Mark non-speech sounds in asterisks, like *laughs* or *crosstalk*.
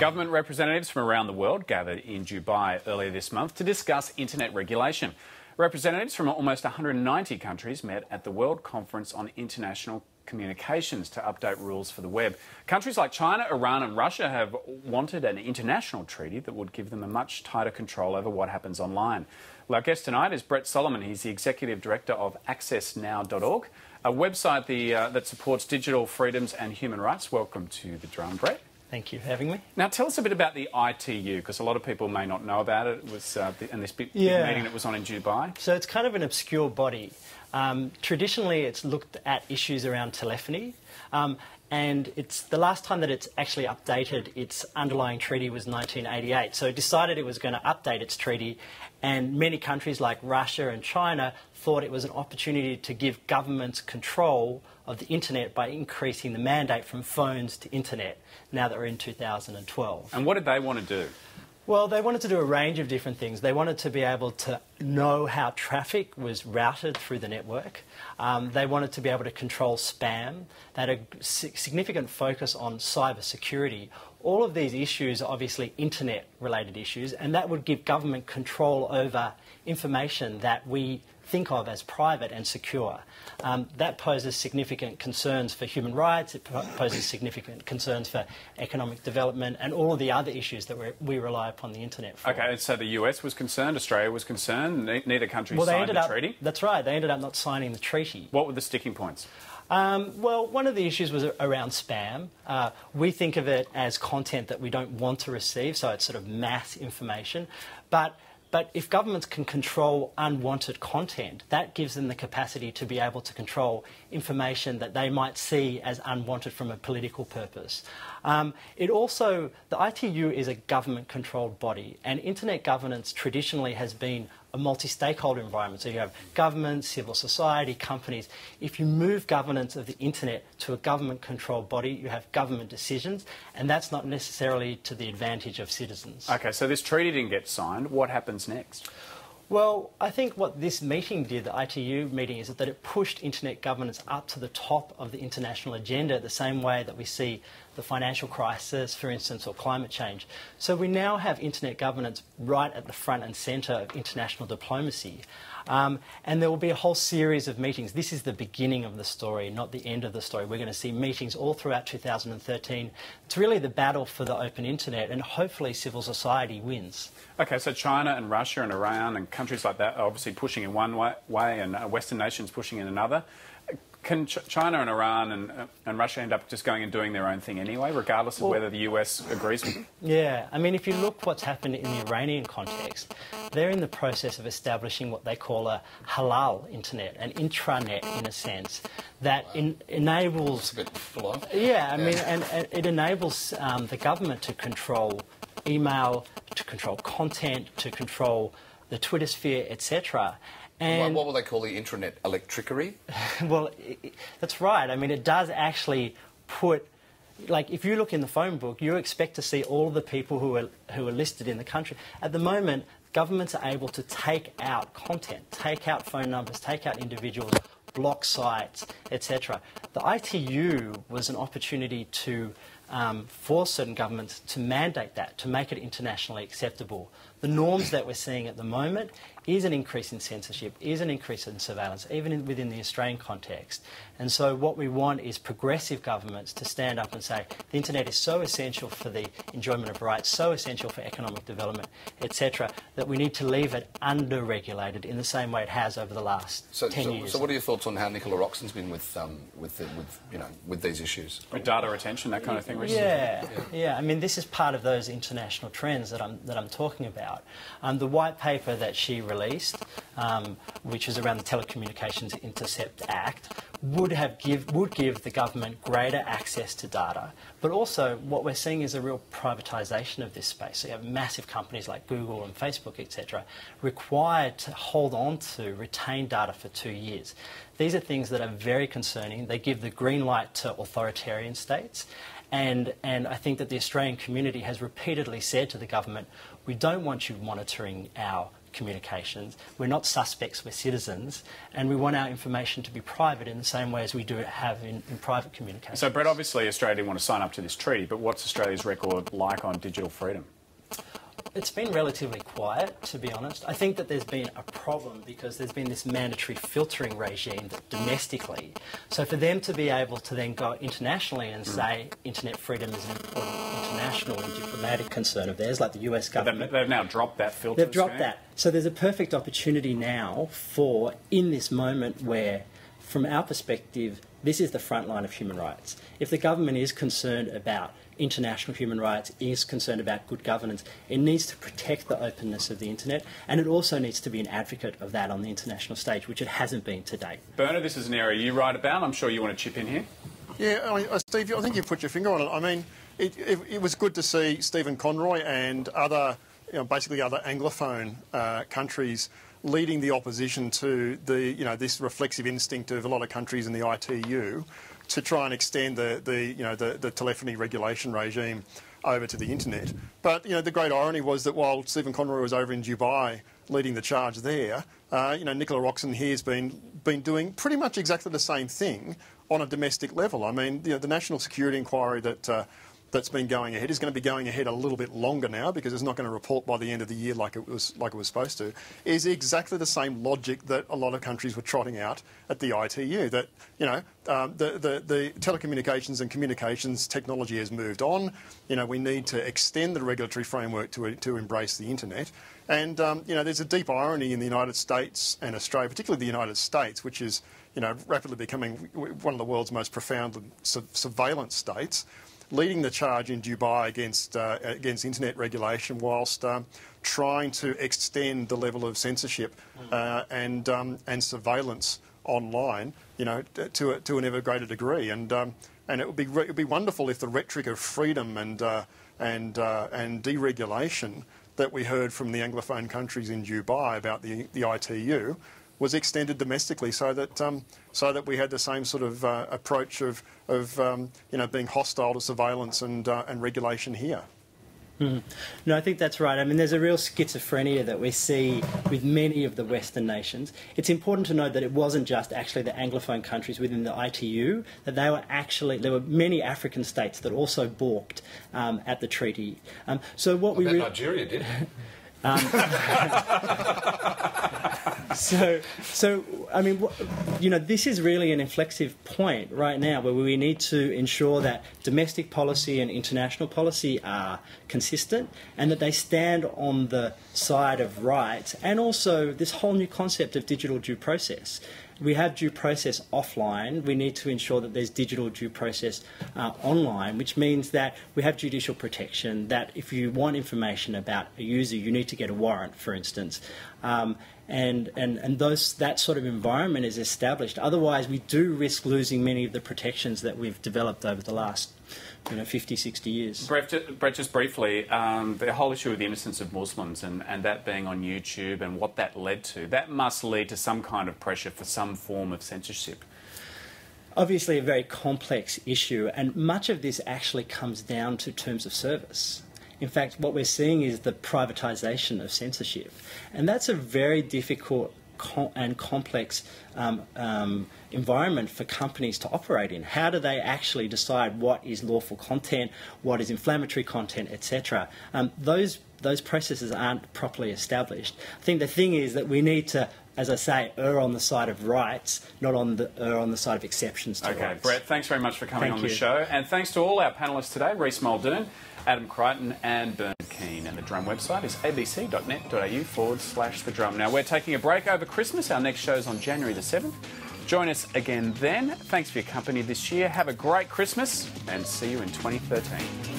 Government representatives from around the world gathered in Dubai earlier this month to discuss internet regulation. Representatives from almost 190 countries met at the World Conference on International Communications to update rules for the web. Countries like China, Iran, and Russia have wanted an international treaty that would give them a much tighter control over what happens online. Well, our guest tonight is Brett Solomon. He's the executive director of AccessNow.org, a website the, uh, that supports digital freedoms and human rights. Welcome to the drum, Brett. Thank you for having me. Now, tell us a bit about the ITU, because a lot of people may not know about it. It was uh, the, and this big, Yeah. big meeting that was on in Dubai. So it's kind of an obscure body. Um, traditionally, it's looked at issues around telephony, um, and it's the last time that it's actually updated its underlying treaty was 1988. So it decided it was going to update its treaty, and many countries like Russia and China thought it was an opportunity to give governments control of the internet by increasing the mandate from phones to internet. Now that we're in 2012. And what did they want to do? Well, they wanted to do a range of different things. They wanted to be able to know how traffic was routed through the network. Um, they wanted to be able to control spam. They had a significant focus on cyber security. All of these issues are obviously internet related issues, and that would give government control over information that we think of as private and secure. Um, that poses significant concerns for human rights, it poses significant concerns for economic development, and all of the other issues that we we rely upon the internet for. Okay, so the US was concerned, Australia was concerned, ne- neither country Well, they signed ended the up. treaty. That's right. They ended up not signing the treaty. What were the sticking points? Um, well, one of the issues was around spam. Uh, we think of it as content that we don't want to receive, so it's sort of mass information. But but if governments can control unwanted content, that gives them the capacity to be able to control information that they might see as unwanted from a political purpose. Um, it also, the ITU is a government controlled body, and internet governance traditionally has been a multi stakeholder environment. So you have government, civil society, companies. If you move governance of the internet to a government controlled body, you have government decisions, and that's not necessarily to the advantage of citizens. Okay, so this treaty didn't get signed. What happens next? Well, I think what this meeting did, the ITU meeting, is that it pushed internet governance up to the top of the international agenda, the same way that we see the financial crisis, for instance, or climate change. So we now have internet governance right at the front and centre of international diplomacy. Um, and there will be a whole series of meetings. This is the beginning of the story, not the end of the story. We're going to see meetings all throughout 2013. It's really the battle for the open internet, and hopefully civil society wins. Okay, so China and Russia and Iran and countries like that are obviously pushing in one way, way and uh, Western nations pushing in another. Can Ch- China and Iran and, uh, and Russia end up just going and doing their own thing anyway, regardless of Well- whether the US agrees with them? Yeah, I mean, if you look what's happened in the Iranian context, they're in the process of establishing what they call a halal internet, an intranet in a sense, that in, enables. a bit full on. Yeah, I mean, and, and it enables um, the government to control email, to control content, to control the Twitter sphere, etc. What, And what will they call the intranet? Electricery? *laughs* well, i i that's right. I mean, it does actually put, like, if you look in the phone book, you expect to see all the people who are who are listed in the country. At the moment, governments are able to take out content, take out phone numbers, take out individuals, block sites, etc. The ITU was an opportunity to. Um, for certain governments to mandate that, to make it internationally acceptable. The norms that we're seeing at the moment is an increase in censorship, is an increase in surveillance, even in, within the Australian context. And so, what we want is progressive governments to stand up and say the internet is so essential for the enjoyment of rights, so essential for economic development, etc., that we need to leave it under-regulated in the same way it has over the last So, ten so, years. so what are your thoughts on how Nicola Roxon's been with, um, with, the, with, you know, with these issues? With data retention, that kind of thing? recently? Yeah, yeah. I mean, this is part of those international trends that I'm that I'm talking about. Um, the white paper that she released, um, which is around the Telecommunications Intercept Act, would have give would give the government greater access to data. But also, what we're seeing is a real privatisation of this space. So you have massive companies like Google and Facebook, etc., required to hold on to retain data for two years. These are things that are very concerning. They give the green light to authoritarian states. And, and I think that the Australian community has repeatedly said to the government, we don't want you monitoring our communications. We're not suspects, we're citizens, and we want our information to be private in the same way as we do have in, in private communications. So, Brett, obviously Australia didn't want to sign up to this treaty, but what's Australia's record like on digital freedom? It's been relatively quiet, to be honest. I think that there's been a problem because there's been this mandatory filtering regime domestically. So for them to be able to then go internationally and mm. say internet freedom is an important international and diplomatic concern of theirs, like the US government. They've, they've now dropped that filter. They've dropped that. So there's a perfect opportunity now for, in this moment where, from our perspective, this is the front line of human rights. If the government is concerned about international human rights, is concerned about good governance, it needs to protect the openness of the internet and it also needs to be an advocate of that on the international stage, which it hasn't been to date. Bernard, this is an area you write about. I'm sure you want to chip in here. Yeah, I mean, uh, Steve, I think you put your finger on it. I mean, it, it, it was good to see Stephen Conroy and other, you know, basically other Anglophone uh, countries leading the opposition to the, you know, this reflexive instinct of a lot of countries in the ITU to try and extend the, the, you know, the, the telephony regulation regime over to the internet. But you know, the great irony was that while Stephen Conroy was over in Dubai leading the charge there, uh, you know, Nicola Roxon here has been been doing pretty much exactly the same thing on a domestic level. I mean, you know, the national security inquiry that uh, that's been going ahead is going to be going ahead a little bit longer now because it's not going to report by the end of the year like it was like it was supposed to. Is exactly the same logic that a lot of countries were trotting out at the ITU. That you know um, the, the the telecommunications and communications technology has moved on. You know we need to extend the regulatory framework to to embrace the internet. And um, you know there's a deep irony in the United States and Australia, particularly the United States, which is you know rapidly becoming one of the world's most profound surveillance states leading the charge in Dubai against, uh, against internet regulation whilst um, trying to extend the level of censorship uh, and, um, and surveillance online, you know, to, a, to an ever greater degree. And, um, and it would be, it would be wonderful if the rhetoric of freedom and, uh, and, uh, and deregulation that we heard from the Anglophone countries in Dubai about the, the ITU was extended domestically so that, um, so that we had the same sort of uh, approach of, of um, you know, being hostile to surveillance and, uh, and regulation here. Mm. No, I think that's right. I mean, there's a real schizophrenia that we see with many of the Western nations. It's important to note that it wasn't just actually the Anglophone countries within the ITU, that they were actually, there were many African states that also balked um, at the treaty. Um, so what I we. Bet Nigeria did. *laughs* Um, *laughs* so, so I mean, you know, this is really an inflexive point right now where we need to ensure that domestic policy and international policy are consistent and that they stand on the side of rights and also this whole new concept of digital due process we have due process offline. We need to ensure that there's digital due process uh, online, which means that we have judicial protection. That if you want information about a user, you need to get a warrant, for instance. Um, and, and, and those, that sort of environment is established. Otherwise, we do risk losing many of the protections that we've developed over the last you know, 50, 60 years. Brett, Brett just briefly, um, the whole issue of the innocence of Muslims and, and that being on YouTube and what that led to, that must lead to some kind of pressure for some form of censorship. Obviously, a very complex issue, and much of this actually comes down to terms of service. In fact, what we're seeing is the privatisation of censorship, and that's a very difficult and complex um, um, environment for companies to operate in. How do they actually decide what is lawful content, what is inflammatory content, etc.? Um, those those processes aren't properly established. I think the thing is that we need to as I say, err on the side of rights, not on the err on the side of exceptions to okay, rights. Brett, thanks very much for coming Thank on you. the show. And thanks to all our panellists today, Rhys Muldoon, Adam Crichton and Bernard Keane. And the Drum website is abc.net.au forward slash the drum. Now, we're taking a break over Christmas. Our next show is on January the 7th. Join us again then. Thanks for your company this year. Have a great Christmas and see you in 2013.